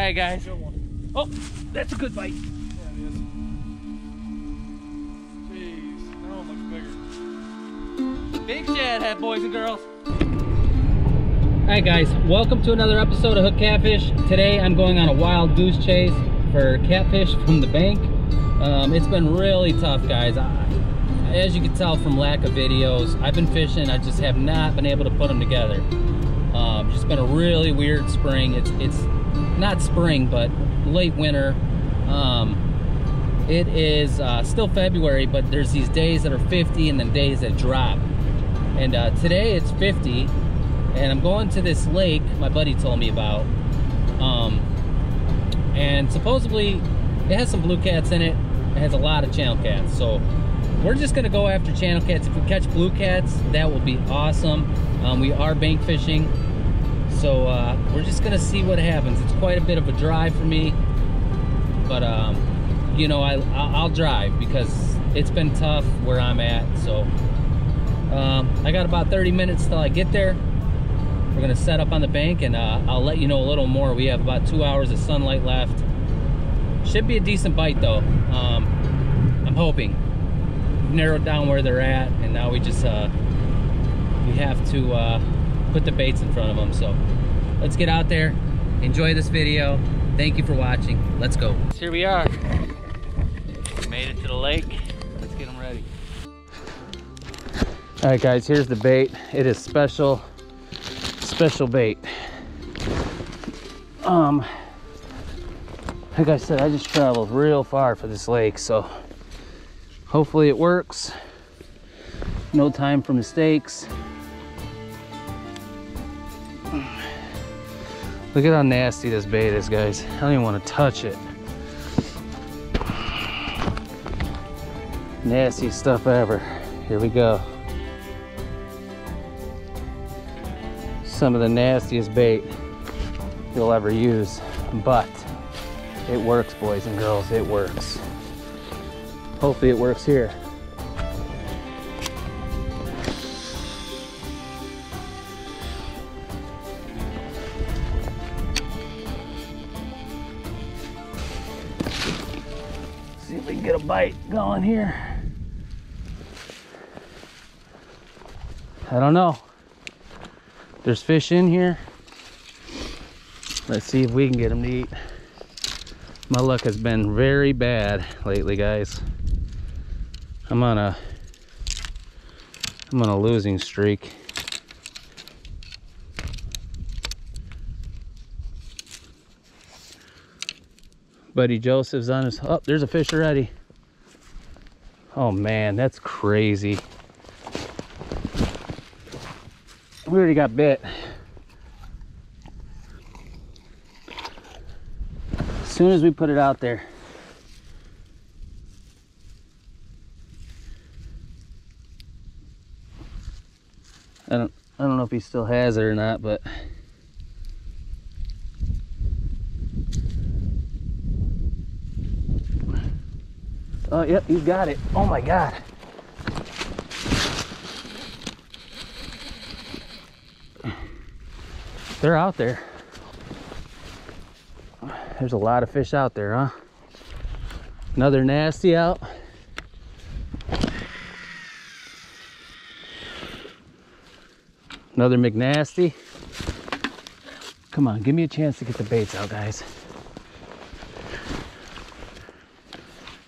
right, guys. Oh, that's a good bite. Yeah, it is. Jeez, that one looks bigger. Big shad head, boys and girls. Hi guys, welcome to another episode of Hooked Catfish. Today I'm going on a wild goose chase for catfish from the bank. Um, it's been really tough, guys. I, as you can tell from lack of videos, I've been fishing. I just have not been able to put them together. Um, just been a really weird spring. It's it's not spring, but late winter. Um, it is uh, still February, but there's these days that are 50 and then days that drop. And uh, today it's 50, and I'm going to this lake my buddy told me about. Um, and supposedly it has some blue cats in it. It has a lot of channel cats. So we're just gonna go after channel cats. If we catch blue cats, that will be awesome. Um, we are bank fishing. So uh, we're just gonna see what happens. It's quite a bit of a drive for me, but um, you know, I, I'll drive because it's been tough where I'm at. So um, I got about 30 minutes till I get there. We're gonna set up on the bank and uh, I'll let you know a little more. We have about two hours of sunlight left. Should be a decent bite though. Um, I'm hoping. Narrowed down where they're at and now we just, uh, we have to uh, put the baits in front of them. So let's get out there, enjoy this video. Thank you for watching. Let's go. Here we are. Made it to the lake. Let's get them ready. All right guys, here's the bait. It is special special bait. Um, like I said, I just traveled real far for this lake, so hopefully it works. No time for mistakes. Look at how nasty this bait is, guys. I don't even want to touch it. Nasty stuff ever. Here we go. some of the nastiest bait you'll ever use, but it works, boys and girls, it works. Hopefully it works here. Bite going here. I don't know. There's fish in here. Let's see if we can get them to eat. My luck has been very bad lately, guys. I'm on a I'm on a losing streak. Buddy Joseph's on his oh, there's a fish already. Oh man, that's crazy. We already got bit. As soon as we put it out there. I don't I don't know if he still has it or not, but Oh, yep, he's got it. Oh my god. they're out there. There's a lot of fish out there, huh? Another nasty out. Another McNasty. Come on, give me a chance to get the baits out, guys.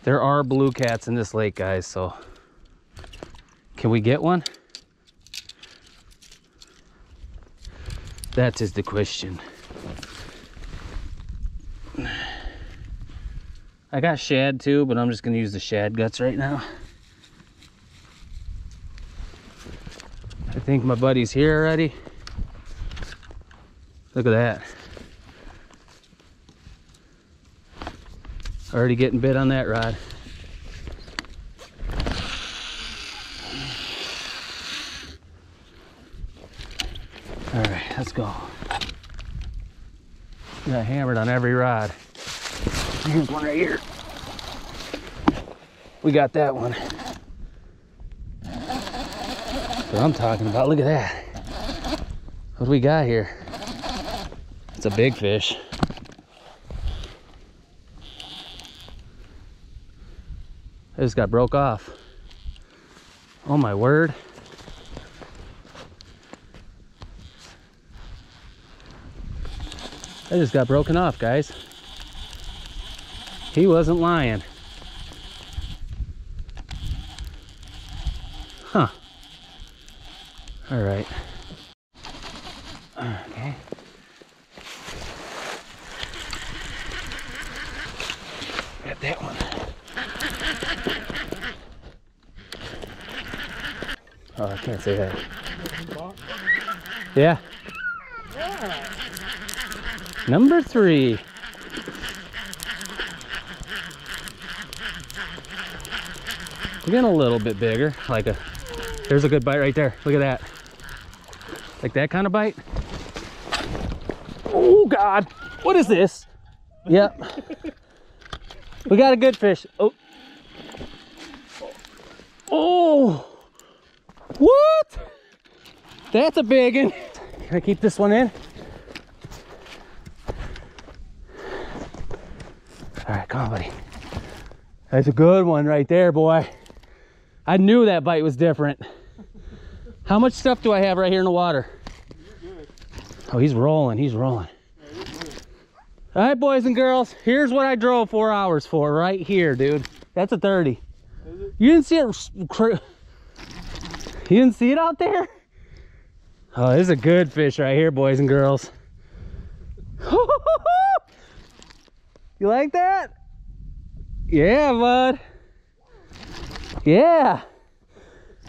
There are blue cats in this lake, guys, so can we get one? That is the question. I got shad too, but I'm just gonna use the shad guts right now. I think my buddy's here already. Look at that. Already getting bit on that rod. All right, let's go. Got hammered on every rod. Here's one right here. We got that one. What I'm talking about, look at that. What do we got here? It's a big fish. It just got broke off. Oh my word. That just got broken off, guys. He wasn't lying. Huh. All right. Okay. Got that one. Oh, I can't say that. Yeah. Number three. We're getting a little bit bigger. Like a, there's a good bite right there. Look at that. Like that kind of bite. Oh God, what is this? Yep. we got a good fish. Oh. What? That's a big one. Can I keep this one in? All right, come on, buddy. That's a good one right there, boy. I knew that bite was different. How much stuff do I have right here in the water? Oh, he's rolling. He's rolling. All right, boys and girls. Here's what I drove four hours for right here, dude. That's a 30. You didn't see it? You didn't see it out there? Oh, this is a good fish right here, boys and girls. you like that? Yeah, bud. Yeah.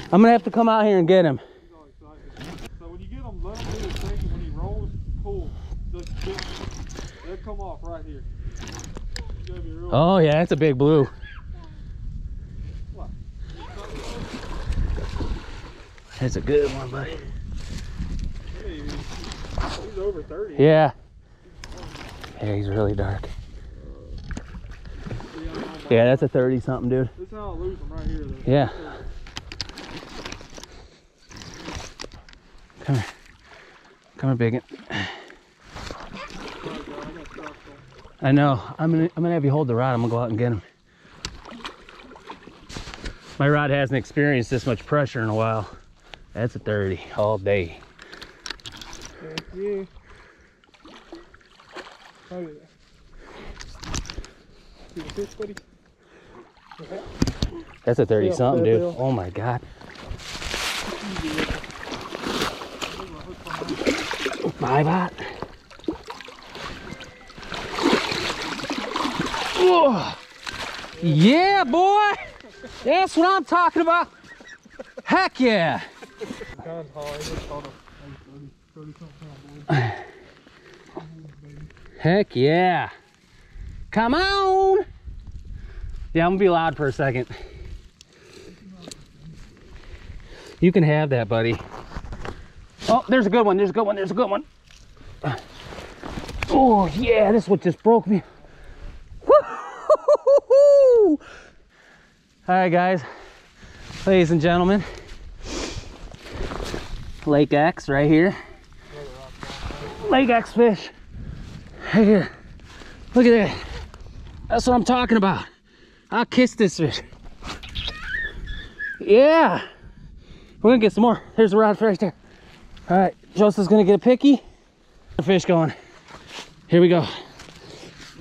I'm gonna have to come out here and get him. He's all excited. So when you get them, let him do his thing. When he rolls, pull. Just, they'll come off right here. You gotta be real. Oh yeah, that's a big blue. That's a good one, buddy. He's, over 30. Yeah. Yeah, he's really dark. Yeah, that's a 30 something, dude. This is how I lose them right here. Though. Yeah. Come here. Come here, bigot. I got socks on. I know. I'm gonna I'm gonna have you hold the rod. I'm gonna go out and get him. My rod hasn't experienced this much pressure in a while. That's a 30 all day. Heck yeah. Oh, yeah. See the fish, buddy? That's a 30 Yeah, something, dude. deal. Oh my god. Bye bot. Oh, yeah, boy. That's what I'm talking about. Heck yeah. John's hauling. He just caught a 30, 30 something pound boy. Heck yeah. Come on. Yeah, I'm gonna be loud for a second. You can have that, buddy. Oh, there's a good one. There's a good one. There's a good one. Oh, yeah, this one just broke me. All right, guys, ladies and gentlemen, Lake X right here. Lake X fish. Right here. Look at that. That's what I'm talking about. I'll kiss this fish. Yeah. We're gonna get some more. Here's a rod right there. All right, Joseph's gonna get a picky. The fish going. Here we go.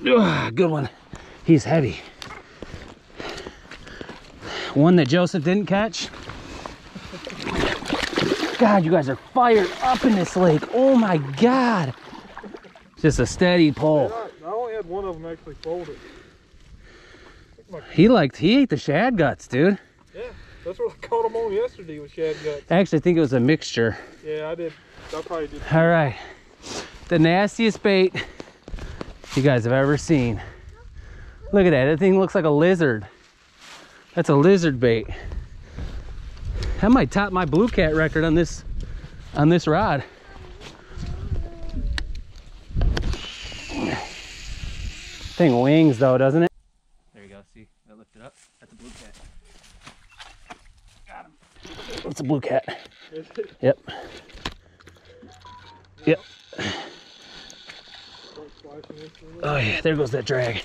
Ugh, good one. He's heavy. One that Joseph didn't catch. God, you guys are fired up in this lake. Oh my God. Just a steady pull. I only had one of them actually folded. He liked, he ate the shad guts, dude. Yeah, that's what I caught him on yesterday with shad guts. I actually, think it was a mixture. Yeah, I did. I probably did. All right. The nastiest bait you guys have ever seen. Look at that. That thing looks like a lizard. That's a lizard bait. That might top my blue cat record on this on this rod. Thing wings though, doesn't it? There you go. See, I lifted up. That's a blue cat. Got him. It's a blue cat. Yep. Yep. Oh yeah, there goes that drag.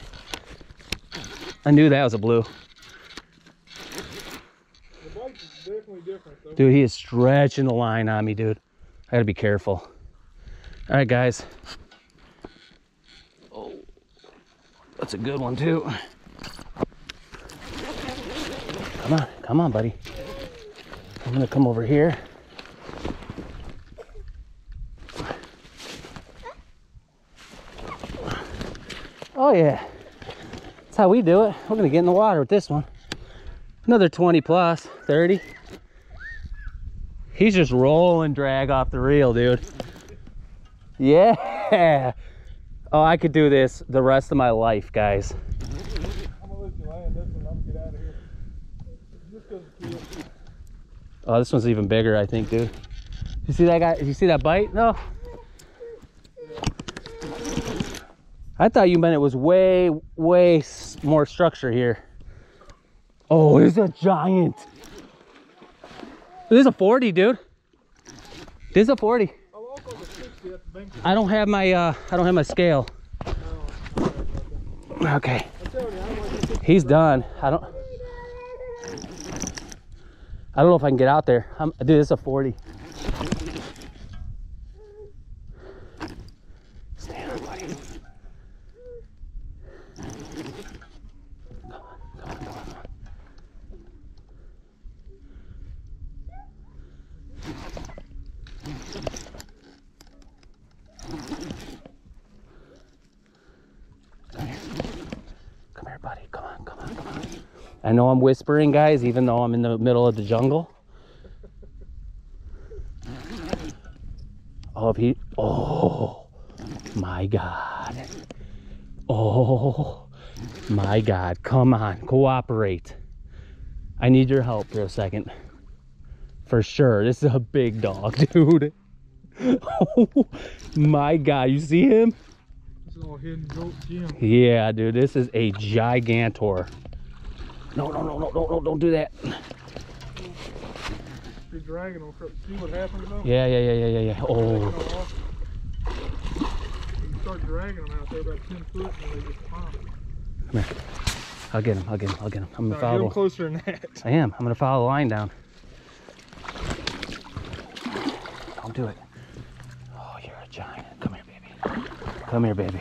I knew that was a blue. Dude, he is stretching the line on me, dude. I gotta be careful. All right, guys. Oh, that's a good one too. Come on, come on, buddy. I'm gonna come over here. Oh yeah, that's how we do it. We're gonna get in the water with this one. Another 20 plus, 30. He's just rolling drag off the reel, dude. Yeah. Oh, I could do this the rest of my life, guys. Oh, this one's even bigger, I think, dude. You see that guy? You see that bite? No. I thought you meant it was way, way more structure here. Oh, it's a giant. This is a 40, dude. This is a 40. I lost like a 60 at the bank. I don't have my, uh, I don't have my scale. Okay. He's done. I don't. I don't know if I can get out there. I'm, dude, this is a 40. Stay on, buddy. Come on, come on, come on, come on. Come here. Come here, buddy. Come on, come on, come on. I know I'm whispering, guys, even though I'm in the middle of the jungle. Oh, if he. Oh, my God. Oh, my God. Come on, cooperate. I need your help for a second. For sure. This is a big dog, dude. Oh, my God. You see him? This is all hidden goat gym. Yeah, dude, this is a gigantor. No, no, no, no, no, no, don't do that. Be dragging them. See what happens though? Yeah, yeah, yeah, yeah, yeah, yeah. Oh. You start dragging them out there about 10 foot and they just pop. come here. I'll get him, I'll get him, I'll get him. I'm gonna them follow. closer than that. I am. I'm gonna follow the line down. Don't do it. Oh, you're a giant. Come here, baby. Come here, baby.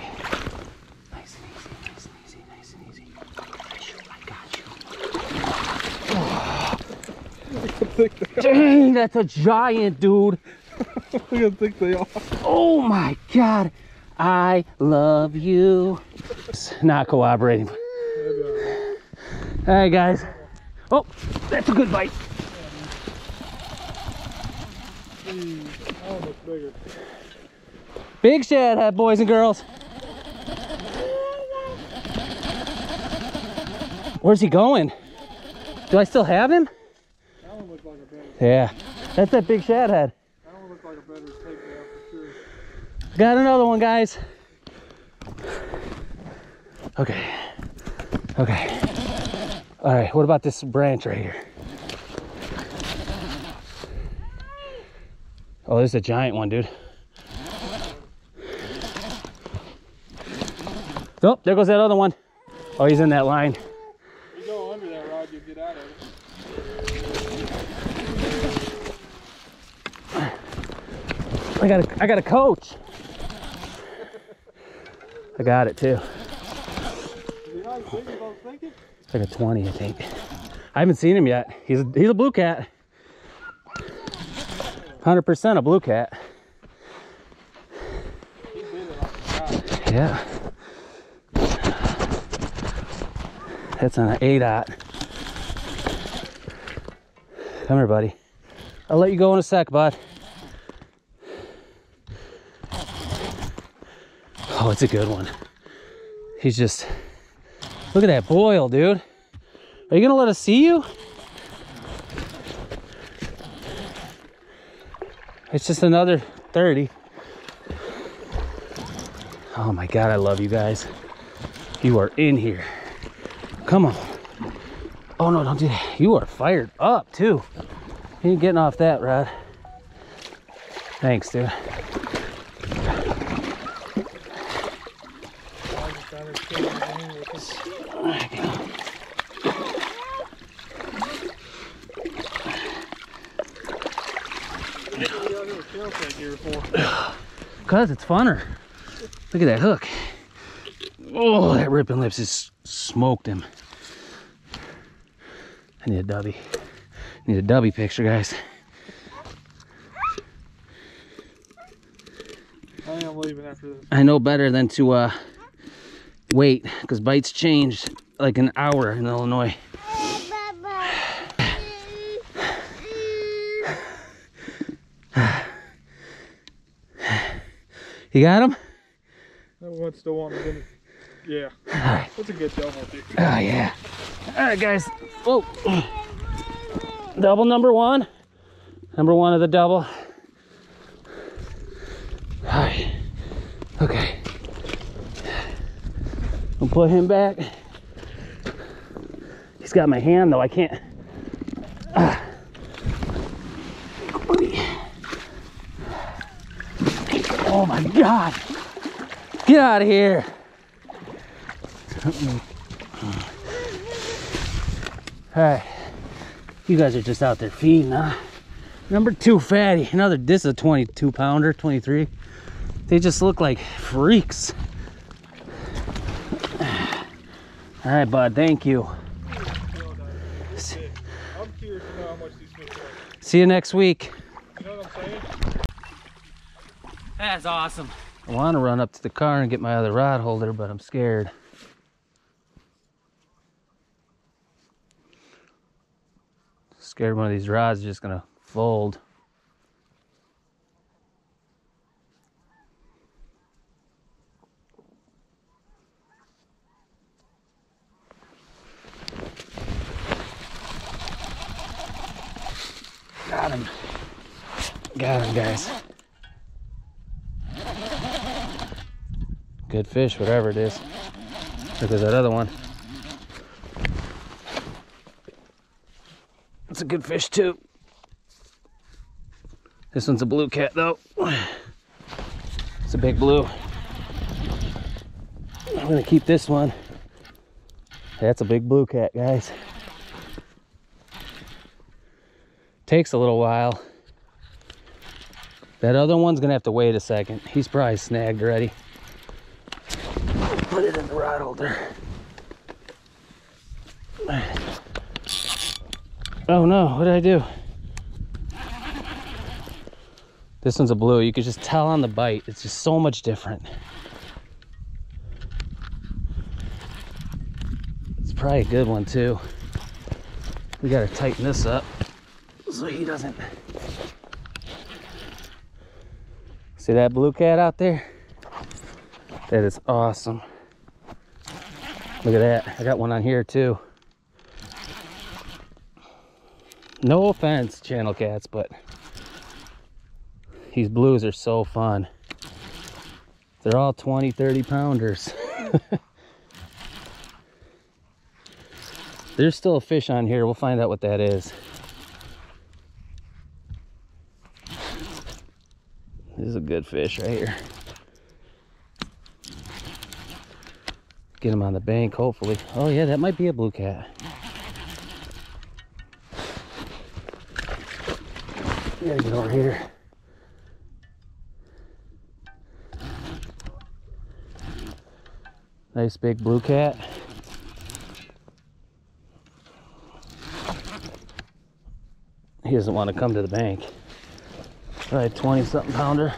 Nice and easy, nice and easy, nice and easy. I got you, I got you. Dang, that's a giant, dude. Look how thick they are. Oh my god. I love you. It's not cooperating. All right, guys. Oh, that's a good bite. Jeez, almost bigger. Big shad head, boys and girls. Where's he going? Do I still have him? That one looks like a better. Yeah, that's that big shad head. That one looks like a better takedown for sure. Got another one, guys. Okay. Okay. All right, what about this branch right here? Oh, this is a giant one, dude. Oh, there goes that other one. Oh, he's in that line. You go under that rod, you'll get out of it. I got a, I got a coach. I got it too. It's like a 20, I think. I haven't seen him yet. He's a, he's a blue cat. 100% a blue cat. Yeah. That's on an A dot. Come here, buddy. I'll let you go in a sec, bud. Oh, it's a good one. He's just, look at that boil, dude. Are you gonna let us see you? It's just another 30. Oh my God, I love you guys. You are in here. Come on. Oh no, don't do that. You are fired up too. You ain't getting off that rod. Thanks, dude. I just found it still in the game with it. Cause it's funner. Look at that hook. Oh, that ripping lips just smoked him. I need a dubby. Need a dubby picture, guys. I know better than to uh, wait because bites change like an hour in Illinois. You got him? That one's still on it. Yeah. Alright. That's a good double, dude. Oh yeah. Alright guys. Whoa. Double number one. Number one of the double. Alright. Okay. I'll put him back. He's got my hand though. I can't. Ah. Oh my god. Get out of here. Hey, you guys are just out there feeding, huh? Number two fatty. Another, this is a 22 pounder, 23. They just look like freaks. All right, bud, thank you. I'm curious to know how much these fish are. See you next week. You know what I'm saying? That's awesome. I want to run up to the car and get my other rod holder, but I'm scared. Scared one of these rods is just gonna fold. Got him. Got him, guys. Good fish, whatever it is. Look at that other one. It's a good fish too. This one's a blue cat though. It's a big blue. I'm gonna keep this one. That's a big blue cat, guys. Takes a little while. That other one's gonna have to wait a second. He's probably snagged already. Put it in the rod holder. Oh no, what did I do? This one's a blue. You can just tell on the bite. It's just so much different. It's probably a good one too. We gotta tighten this up so he doesn't. See that blue cat out there? That is awesome. Look at that. I got one on here too. No offense, channel cats, but these blues are so fun. They're all 20, 30 pounders. There's still a fish on here. We'll find out what that is. This is a good fish right here. Get him on the bank, hopefully. Oh yeah, that might be a blue cat. Gotta get over here. Nice big blue cat. He doesn't want to come to the bank. Probably 20 something pounder.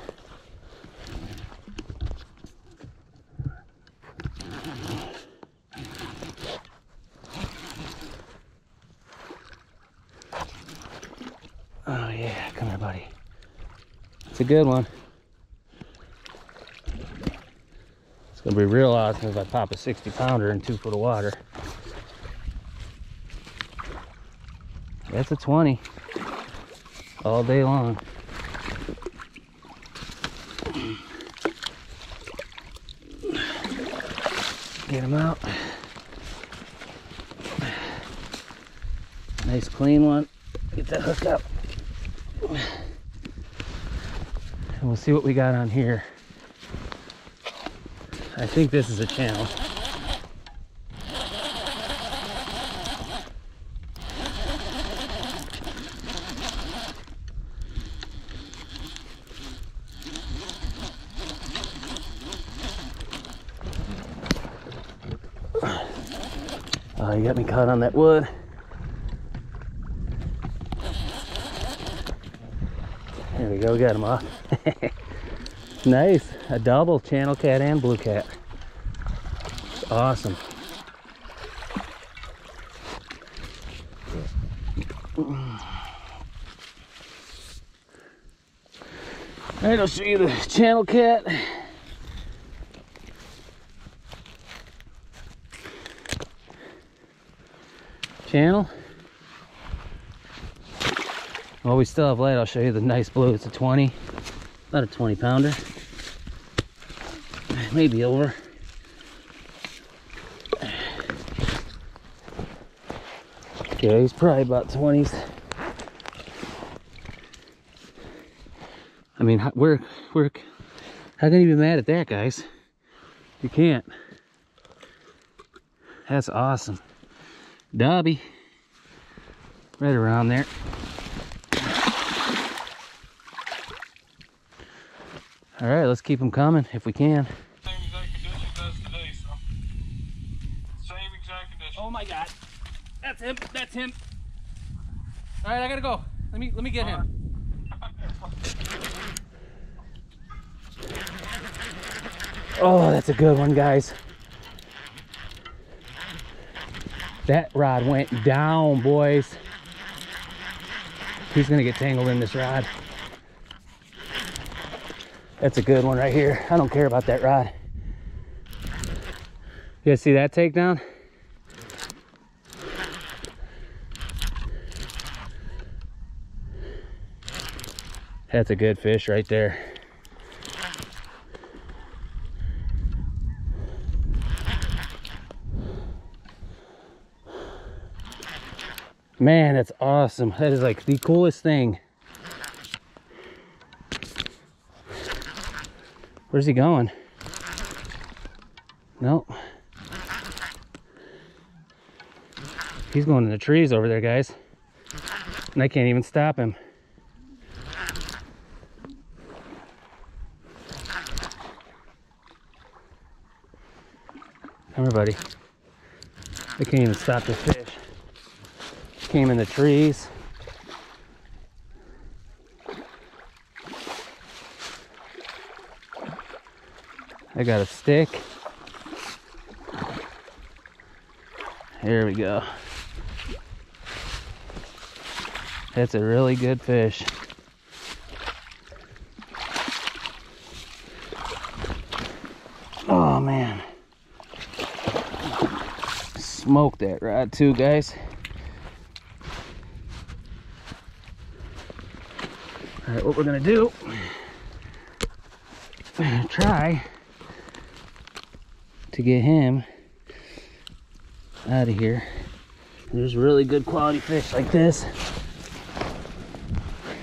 Oh yeah, come here, buddy. It's a good one. It's gonna be real awesome if I pop a 60 pounder in two foot of water. That's a 20 all day long. Get him out. Nice clean one. Get that hook up and we'll see what we got on here. I think this is a channel. Oh, you got me caught on that wood. We go, got him off. nice, a double channel cat and blue cat. Awesome. All right, I'll show you the channel cat. Channel. Well, we still have light. I'll show you the nice blue. It's a 20, about a 20 pounder. Maybe over. Yeah, he's probably about 20s. I mean, we're, we're, how can you be mad at that, guys? You can't. That's awesome. Dobby. Right around there. All right, let's keep them coming if we can. Same exact as today, so. Same exact conditions. Oh my God. That's him, that's him. All right, I gotta go. Let me, let me get him. Oh, that's a good one, guys. That rod went down, boys. He's gonna get tangled in this rod. That's a good one right here. I don't care about that rod. You guys see that takedown? That's a good fish right there. Man, that's awesome. That is like the coolest thing. Where's he going? Nope. He's going in the trees over there, guys. And I can't even stop him. Come here, buddy. I can't even stop this fish. Came in the trees. I got a stick. Here we go. That's a really good fish. Oh man. Smoked that rod too, guys. All right, what we're gonna do, try to get him out of here. There's really good quality fish like this.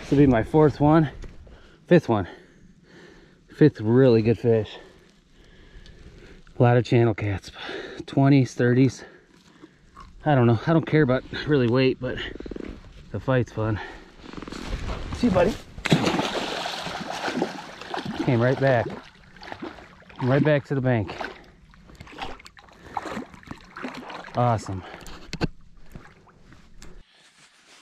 This will be my fourth one, fifth one. Fifth really good fish. A lot of channel cats, 20s, 30s. I don't know. I don't care about really weight, but the fight's fun. See you, buddy. Came right back. Right back to the bank. Awesome.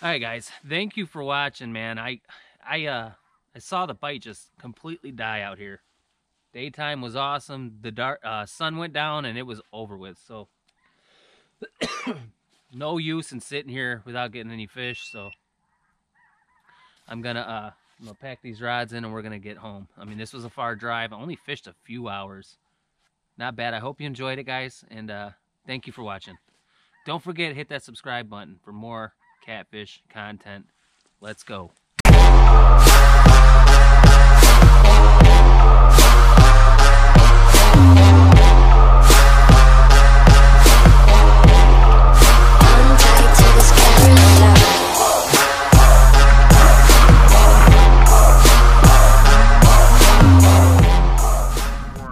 All right, guys. Thank you for watching, man. I, I, uh, I saw the bite just completely die out here. Daytime was awesome. The dark uh, sun went down and it was over with. So, no use in sitting here without getting any fish. So, I'm gonna, uh, I'm gonna pack these rods in and we're gonna get home. I mean, this was a far drive. I only fished a few hours. Not bad. I hope you enjoyed it, guys. And uh, thank you for watching. Don't forget, to hit that subscribe button for more catfish content. Let's go.